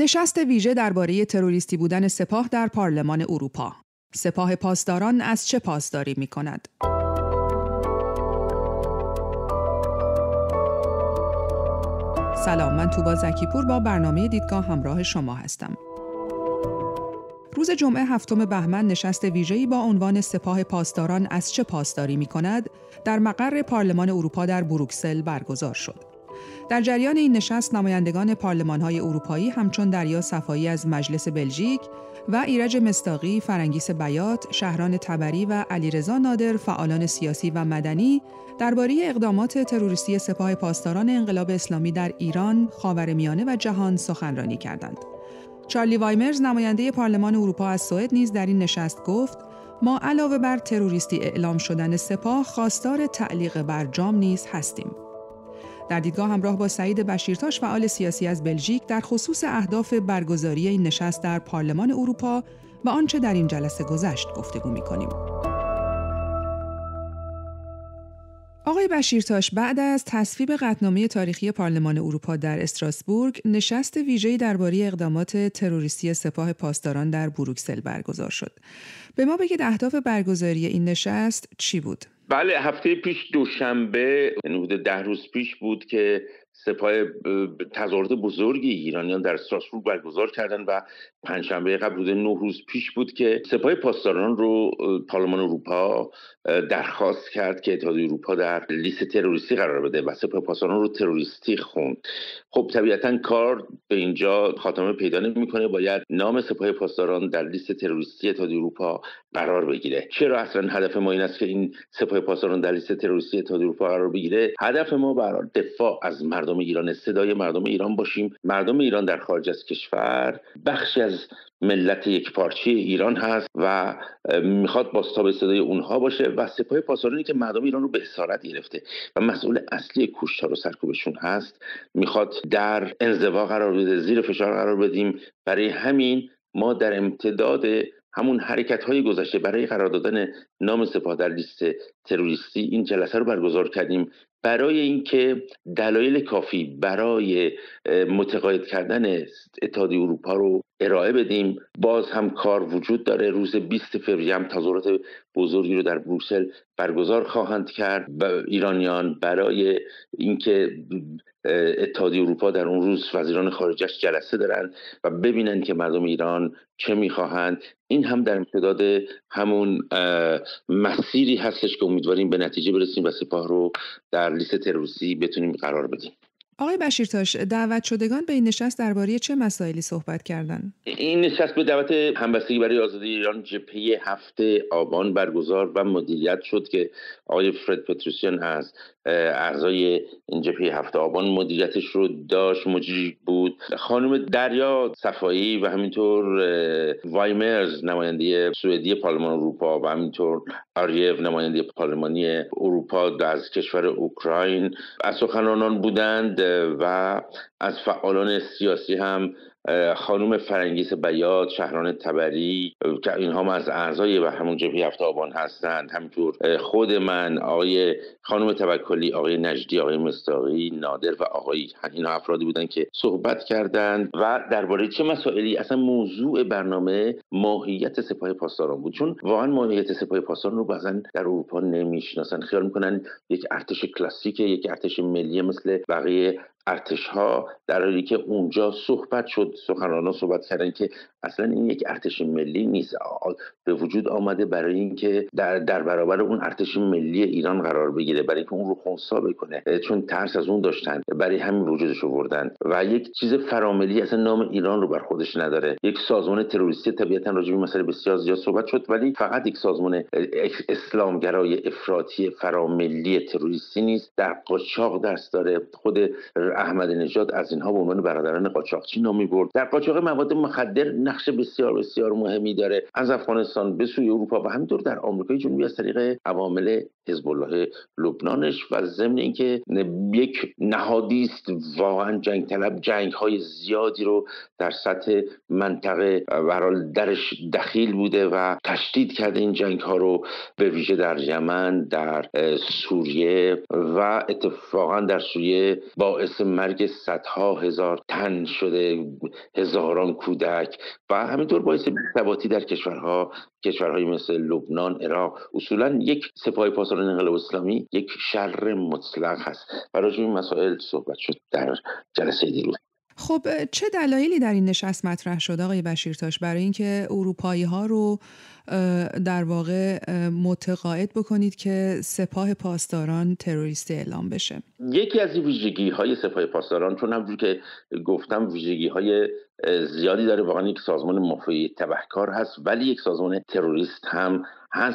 نشست ویژه درباره تروریستی بودن سپاه در پارلمان اروپا سپاه پاسداران از چه پاسداری می کند؟ سلام من توبا زکیپور با برنامه دیدگاه همراه شما هستم. روز جمعه هفتم بهمن نشست ویژه‌ای با عنوان سپاه پاسداران از چه پاسداری می کند در مقر پارلمان اروپا در بروکسل برگزار شد. در جریان این نشست نمایندگان پارلمان‌های اروپایی همچون دریا صفایی از مجلس بلژیک و ایرج مستاقی، فرنگیس بیات، شهران تبری و علیرضا نادر فعالان سیاسی و مدنی درباره اقدامات تروریستی سپاه پاسداران انقلاب اسلامی در ایران، خاورمیانه و جهان سخنرانی کردند. چارلی وایمرز نماینده پارلمان اروپا از سوئد نیز در این نشست گفت ما علاوه بر تروریستی اعلام شدن سپاه خواستار تعلیق برجام نیز هستیم. در دیدگاه همراه با سعید بشیرتاش فعال سیاسی از بلژیک در خصوص اهداف برگزاری این نشست در پارلمان اروپا و آنچه در این جلسه گذشت گفتگو می آقای بشیرتاش بعد از تصویب قطنامه تاریخی پارلمان اروپا در استراسبورگ نشست ویژه‌ای درباره اقدامات تروریستی سپاه پاسداران در بروکسل برگزار شد. به ما بگید اهداف برگزاری این نشست چی بود؟ بله هفته پیش دوشنبه یعنی حدود ده روز پیش بود که سپاه تظاهرات بزرگی ایرانیان در استراسبورگ برگزار کردن و پنجشنبه قبل حدود نه روز پیش بود که سپاه پاسداران رو پارلمان اروپا درخواست کرد که اتحادیه اروپا در لیست تروریستی قرار بده و سپاه پاسداران رو تروریستی خوند. خب طبیعتا کار به اینجا خاتمه پیدا نمی‌کنه. باید نام سپاه پاسداران در لیست تروریستی اتحادیه اروپا قرار بگیره. چرا اصلا هدف ما این است که این سپاه پاسداران در لیست تروریستی اتحادیه اروپا قرار بگیره؟ هدف ما برای دفاع از مردم ایران صدای مردم ایران باشیم. مردم ایران در خارج از کشور بخشی از ملت یک پارچی ایران هست و می‌خواد باستاب صدای اونها باشه و سپاه پاسدارانی که مردم ایران رو به اسارت گرفته و مسئول اصلی کشتار و سرکوبشون هست می‌خواد در انزوا قرار بده زیر فشار قرار بدیم. برای همین ما در امتداد همون حرکت های گذشته برای قرار دادن نام سپاه در لیست تروریستی این جلسه رو برگزار کردیم. برای اینکه دلایل کافی برای متقاعد کردن اتحادیه اروپا رو ارائه بدیم. باز هم کار وجود داره. روز 20 فوریه هم تظاهرات بزرگی رو در بروکسل برگزار خواهند کرد و ایرانیان برای اینکه اتحادیه اروپا در اون روز وزیران خارجش جلسه دارن و ببینن که مردم ایران چه می‌خواهند. این هم در امتداد همون مسیری هستش که امیدواریم به نتیجه برسیم و سپاه رو در لیست تروریستی بتونیم قرار بدیم آقای بشیرتاش دعوت شدگان به این نشست درباره چه مسائلی صحبت کردن؟ این نشست به دعوت همبستگی برای آزادی ایران جبهه هفته آبان برگزار و مدیریت شد که آقای فرد پتروسیان از اعضای جبهه هفته آبان مدیریتش رو داشت مجری بود. خانم دریا صفایی و همینطور وایمرز نماینده سوئدی پارلمان اروپا و همینطور آریف نماینده پارلمانی اروپا از کشور اوکراین. از سخنرانان بودند و از فعالان سیاسی هم خانم فرنگیس بیاد شهران تبری که اینها هم از اعضای و همون جبهه هفته آبان هستند. همینطور خود من آقای خانم توکلی آقای نجدی آقای مستاقی نادر و آقای اینا افرادی بودن که صحبت کردند و درباره چه مسائلی اصلا موضوع برنامه ماهیت سپاه پاسداران بود. چون واقعا ماهیت سپاه پاسداران رو بعضا در اروپا نمی‌شناسن. خیال می‌کنن یک ارتش کلاسیک یک ارتش ملی مثل بقیه ارتش ها در حالی که اونجا صحبت شد سخنرانان صحبت کردن که اصلا این یک ارتش ملی نیست. به وجود آمده برای اینکه در در برابر اون ارتش ملی ایران قرار بگیره برای اینکه اون رو خونسا بکنه چون ترس از اون داشتن برای همین وجودش آوردن و یک چیز فراملی اصلا نام ایران رو بر خودش نداره. یک سازمان تروریستی طبیعتا راجع به مسئله بسیار زیاد صحبت شد ولی فقط یک سازمان اسلامگرای افراطی فراملی تروریستی نیست. در قاچاق دست داره. خود احمد نژاد از اینها به عنوان برادران قاچاقچی نامی برد در قاچاق مواد مخدر نقش بسیار بسیار مهمی داره. از افغانستان به سوی اروپا و همینطور در آمریکای جنوبی از طریق عوامل حزب الله لبنانش و ضمن اینکه یک نهادی است واقعا جنگ طلب جنگ های زیادی رو در سطح منطقه برال درش دخیل بوده و تشدید کرده این جنگ ها رو به ویژه در یمن در سوریه و اتفاقا در سوریه باعث باعث مرگ صدها هزار تن شده هزاران کودک و همینطور باعث ثباتی در کشورها کشورهای مثل لبنان عراق. اصولا یک سپاه پاسداران انقلاب اسلامی یک شر مطلق هست. برای این مسائل صحبت شد در جلسه دیروز. خب چه دلایلی در این نشست مطرح شد آقای بشیرتاش برای اینکه اروپایی ها رو در واقع متقاعد بکنید که سپاه پاسداران تروریستی اعلام بشه؟ یکی از ویژگی های سپاه پاسداران چون همجور که گفتم ویژگی های زیادی داره واقعا یک سازمان مافیایی تبهکار هست ولی یک سازمان تروریست هم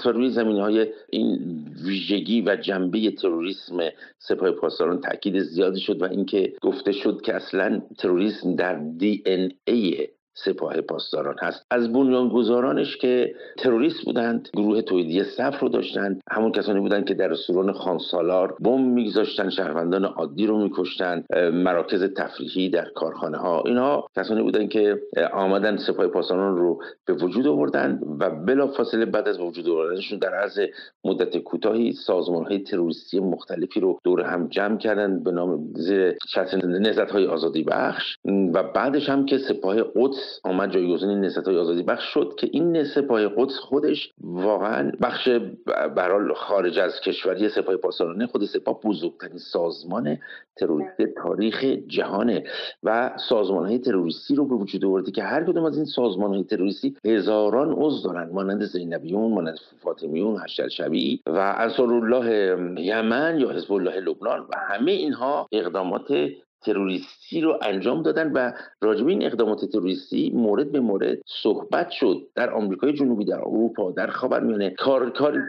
روی زمین های این ویژگی و جنبه تروریسم سپاه پاسداران تاکید زیادی شد و اینکه گفته شد که اصلا تروریسم در دی ان ای سپاه پاسداران هست. از بنیانگذارانش که تروریست بودند گروه تویدی صف رو داشتند. همون کسانی بودند که در رستوران خانسالار بم میگذاشتن شهروندان عادی رو میکشتند مراکز تفریحی در کارخانه ها اینها کسانی بودند که آمدن سپاه پاسداران رو به وجود آوردند و بلافاصله بعد از وجود آوردنشون در عرض مدت کوتاهی سازمان های تروریستی مختلفی رو دور هم جمع کردند به نام زیر نهضت های آزادی بخش. و بعدش هم که سپاه قدس آمد جایگزین نسبت های آزادی بخش شد که این سپاه قدس خودش واقعا بخش برال خارج از کشوری سپاه پاسدارانه خود سپاه بزرگترین سازمان تروریستی تاریخ جهانه و سازمان های تروریستی رو به وجود آورده که هر کدوم از این سازمان های تروریستی هزاران عضو دارند مانند زینبیون مانند فاطمیون هشتل شبی و انصار الله یمن یا حزب الله لبنان و همه اینها اقدامات تروریستی رو انجام دادن و راجب این اقدامات تروریستی مورد به مورد صحبت شد. در آمریکای جنوبی در اروپا در خاورمیانه. کار کار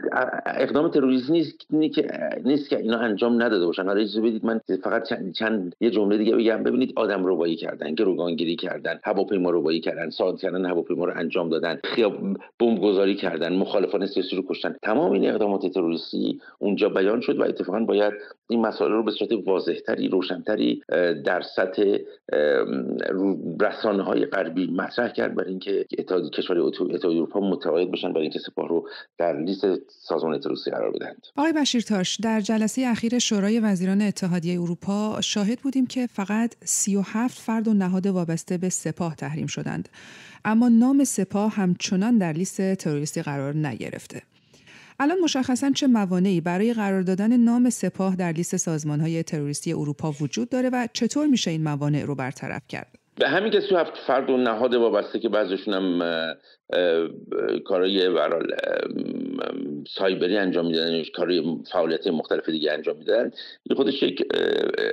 اقدام تروریستی نیست که نیست که اینا انجام نداده باشن. حالا اجازه بدید من فقط چند, چند یه جمله دیگه بگم. ببینید آدم ربایی کردن گروگانگیری کردن هواپیما ربایی کردن ساعت کردن هواپیما رو انجام دادن خیاب بمب گذاری کردن مخالفان سیاسی رو کشتن. تمام این اقدامات تروریستی اونجا بیان شد و اتفاقا باید این مسائل رو به صورت واضحتری روشنتری در سطح رسانه های غربی مطرح کرد برای اینکه اتحادیه کشور اتحادیه اروپا متقاعد بشن برای اینکه سپاه رو در لیست سازمان تروریستی قرار بدهند. آقای بشیرتاش در جلسه اخیر شورای وزیران اتحادیه اروپا شاهد بودیم که فقط 37 فرد و نهاد وابسته به سپاه تحریم شدند اما نام سپاه همچنان در لیست تروریستی قرار نگرفته. الان مشخصا چه موانعی برای قرار دادن نام سپاه در لیست های تروریستی اروپا وجود داره و چطور میشه این موانع رو برطرف کرد؟ به همین که هفت فرد و نهاد وابسته که بعضشون هم کارهای برال سایبری انجام میدن کارهای فعالیت مختلف دیگه انجام میدن خودش یک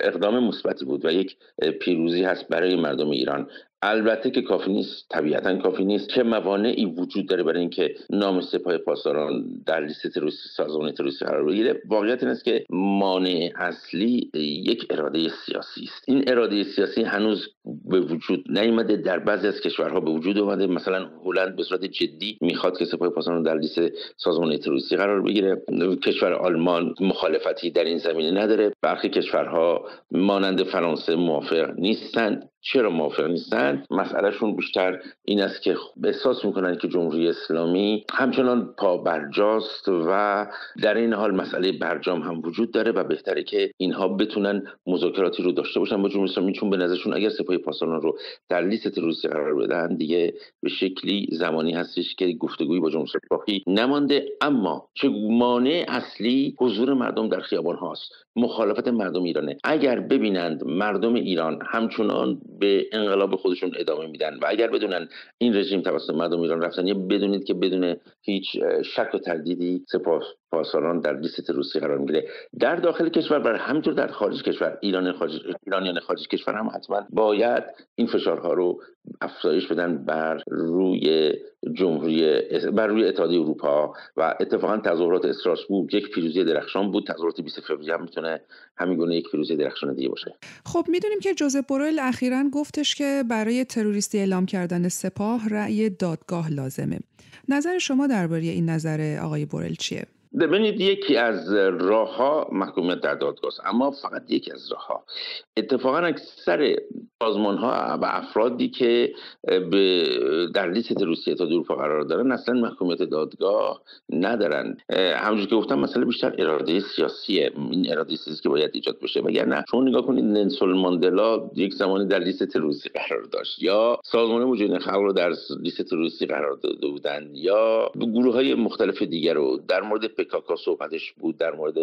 اقدام مثبتی بود و یک پیروزی هست برای مردم ایران البته که کافی نیست طبیعتا کافی نیست. چه موانعی وجود داره برای اینکه نام سپاه پاسداران در لیست تروریستی سازمان تروریستی قرار بگیره؟ واقعیت این است که مانع اصلی یک اراده سیاسی است. این اراده سیاسی هنوز به وجود نیامده در بعضی از کشورها به وجود اومده. مثلا هلند به صورت جدی می‌خواد که سپاه پاسداران در لیست سازمان تروریستی قرار بگیره. کشور آلمان مخالفتی در این زمینه نداره. برخی کشورها مانند فرانسه موافق نیستند. چرا موافق نیستند مسئلهشون بیشتر این است که احساس می‌کنن که جمهوری اسلامی همچنان پا برجاست و در این حال مسئله برجام هم وجود داره و بهتره که اینها بتونن مذاکراتی رو داشته باشن. با جمهوری اسلامی چون به نظرشون اگر سپاه پاسداران رو در لیست تروریستی قرار بدن دیگه به شکلی زمانی هستش که گفتگویی با جمهوری اسلامی نمانده. اما چه مانع اصلی حضور مردم در خیابان هاست مخالفت مردم ایرانه. اگر ببینند مردم ایران همچنان به انقلاب خودشون ادامه میدن و اگر بدونن این رژیم توسط مردم ایران رفتن یا بدونید که بدون هیچ شک و تردیدی سپاس. پاسداران در لیست تروریستی قرار می‌گیره. در داخل کشور و همینطور در خارج کشور ایران خارج ایرانیان خارج کشور هم حتما باید این فشارها رو افزایش بدن بر روی جمهوری بر روی اتحادیه اروپا و اتفاقا تظاهرات استراسبورگ یک پیروزی درخشان بود. تظاهرات 20 فوریه هم می‌تونه همین گونه یک پیروزی درخشان دیگه باشه. خب می‌دونیم که جوزف بورویل اخیرا گفتش که برای تروریستی اعلام کردن سپاه رأی دادگاه لازمه. نظر شما درباره این نظر آقای بورل چیه؟ ببینید یکی از راه ها محکومیت در دادگاه اما فقط یکی از راه ها اتفاقا اکثر سازمان ها و افرادی که به در لیست روسیه تا اروپا قرار دارن اصلا محکومیت دادگاه ندارن. همونجور که گفتم مثلا بیشتر اراده سیاسیه. این اراده سیاسی که باید ایجاد بشه. نه چون نگاه کنید نلسون ماندلا یک زمانی در لیست روسی قرار داشت. یا سازمان مجاهدین خلق رو در لیست روسی قرار داده بودن یا گروه های مختلف دیگر رو در مورد پکاکا صحبتش بود در مورد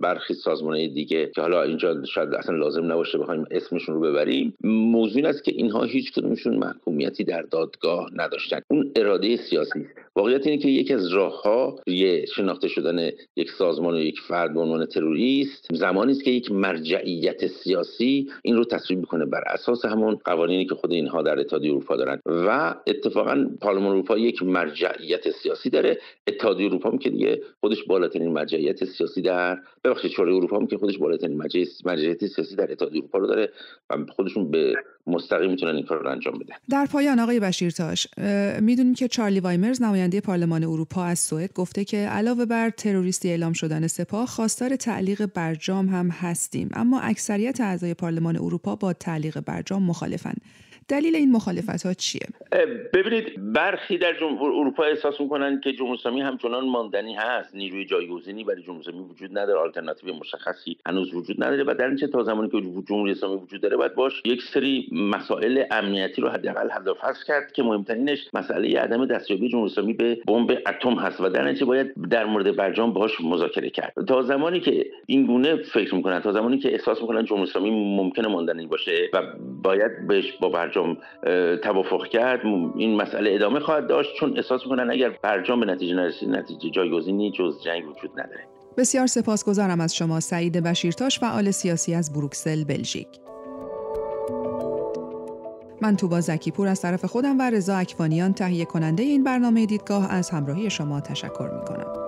برخی سازمان دیگه که حالا اینجا شاید اصلا لازم نباشه بخوایم اسمشون رو ببریم. موضوع این است که اینها هیچ کدومشون محکومیتی در دادگاه نداشتن. اون اراده سیاسی واقعیت اینه که یکی از راهها یه شناخته شدن یک سازمان و یک فرد به عنوان تروریست زمانی است که یک مرجعیت سیاسی این رو تصویب بکنه بر اساس همون قوانینی که خود اینها در اتحادیه اروپا دارن. و اتفاقا پارلمان اروپا یک مرجعیت سیاسی داره. اتحادیه اروپا هم که دیگه خودش بالاترین مرجعیت سیاسی در ببخشید شورای اروپا هم که خودش بالاترین مرجعیت سیاسی در اتحادیه اروپا رو داره و خودشون به مستقیم می‌تونن این کار رو انجام بدن. در پایان آقای بشیرتاش می‌دونیم که چارلی وایمرز نماینده پارلمان اروپا از سوئد گفته که علاوه بر تروریستی اعلام شدن سپاه خواستار تعلیق برجام هم هستیم. اما اکثریت اعضای پارلمان اروپا با تعلیق برجام مخالفند. دلیل این مخالفت ها چیه ببینید برخی در جمهور اروپا احساس می‌کنن که جمهوری اسلامی همچنان ماندنی هست نیروی جایگزینی برای جمهوری اسلامی وجود نداره آلترناتیو مشخصی هنوز وجود نداره و در اینچه تا زمانی که جمهوری اسلامی وجود داره باید باش یک سری مسائل امنیتی رو حداقل حل فصل کرد که مهمترینش مسئله عدم دستیابی جمهوری اسلامی به بمب اتم هست و در نتیجه باید در مورد برجام باش مذاکره کرد. تا زمانی که این گونه فکر می‌کنن تا زمانی که احساس می‌کنن جمهوری اسلامی ممکنه ماندنی باشه و باید بهش با برجام توافق کرد این مسئله ادامه خواهد داشت چون احساس می‌کنن اگر برجام به نتیجه نرسید نتیجه جایگزینی جز جنگ وجود نداره بسیار سپاسگزارم از شما سعید بشیرتاش فعال سیاسی از بروکسل بلژیک من توبا زکیپور از طرف خودم و رضا اکوانیان تهیه کننده این برنامه دیدگاه از همراهی شما تشکر می کنم.